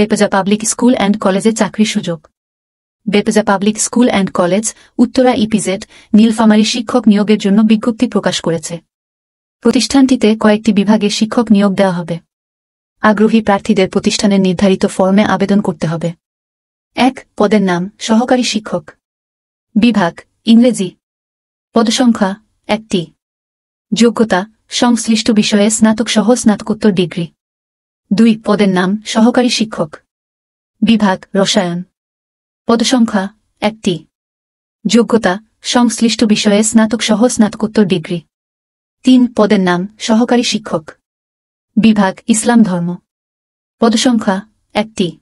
BEPZA public school and কলেজে চাকরির সুযোগ। BEPZA public school and college, Uttara EPZ, Nilphamari শিক্ষক নিয়োগের জন্য বিজ্ঞপ্তি প্রকাশ করেছে। প্রতিষ্ঠানটিতে কয়েকটি বিভাগে শিক্ষক নিয়োগ দেওয়া হবে। আগ্রহী প্রার্থীদের প্রতিষ্ঠানের নির্ধারিত ফর্মে আবেদন করতে হবে। এক, পদের নাম, সহকারী শিক্ষক। বিভাগ, ইংরেজি। পদসংখ্যা, একটি। যোগ্যতা, সংশ্লিষ্ট বিষয়ে স্নাতক সহ স্নাতকোত্তর ডিগ্রি। দুই, পদের নাম, সহকারী শিক্ষক। বিভাগ, রসায়ন। পদসংখ্যা একটি। যোগ্যতা, সংশ্লিষ্ট বিষয়ে স্নাতক সহ স্নাতকোত্তর ডিগ্রি। তিন, পদের নাম, সহকারী শিক্ষক। বিভাগ, ইসলাম ধর্ম। পদসংখ্যা একটি।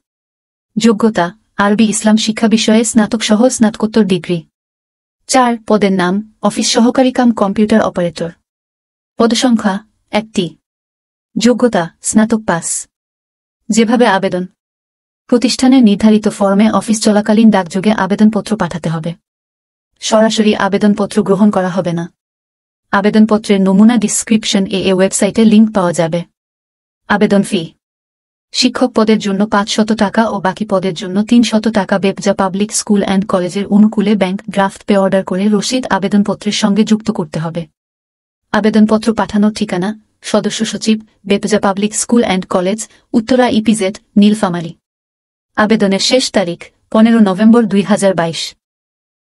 যোগ্যতা, আরবি ইসলাম শিক্ষা বিষয়ে স্নাতক সহ স্নাতকোত্তর ডিগ্রি। চার, পদের নাম, অফিস সহকারী কাম কম্পিউটার অপারেটর। পদসংখ্যা একটি। যোগ্যতা, স্নাতক পাস। যেভাবে আবেদন। প্রতিষ্ঠানের নির্ধারিত ফর্মে অফিস চলাকালীন ডাকযোগে আবেদনপত্র পাঠাতে হবে। সরাসরি আবেদনপত্র গ্রহণ করা হবে না। আবেদনপত্রের নমুনা ডিসক্রিপশন এ এ ওয়েবসাইটে লিঙ্ক পাওয়া যাবে। আবেদন ফি। শিক্ষক পদের জন্য পাঁচশত টাকা ও বাকি পদের জন্য তিনশত টাকা বেবজা পাবলিক স্কুল অ্যান্ড কলেজের অনুকূলে ব্যাংক ড্রাফট পে অর্ডার করে রসিদ আবেদনপত্রের সঙ্গে যুক্ত করতে হবে। আবেদনপত্র পাঠানোর ঠিকানা সদস্য সচিব, BEPZA public school and college, Uttara EPZ, Nilphamari. আবেদনের শেষ তারিখ, পনেরো নভেম্বর দুই হাজার বাইশ।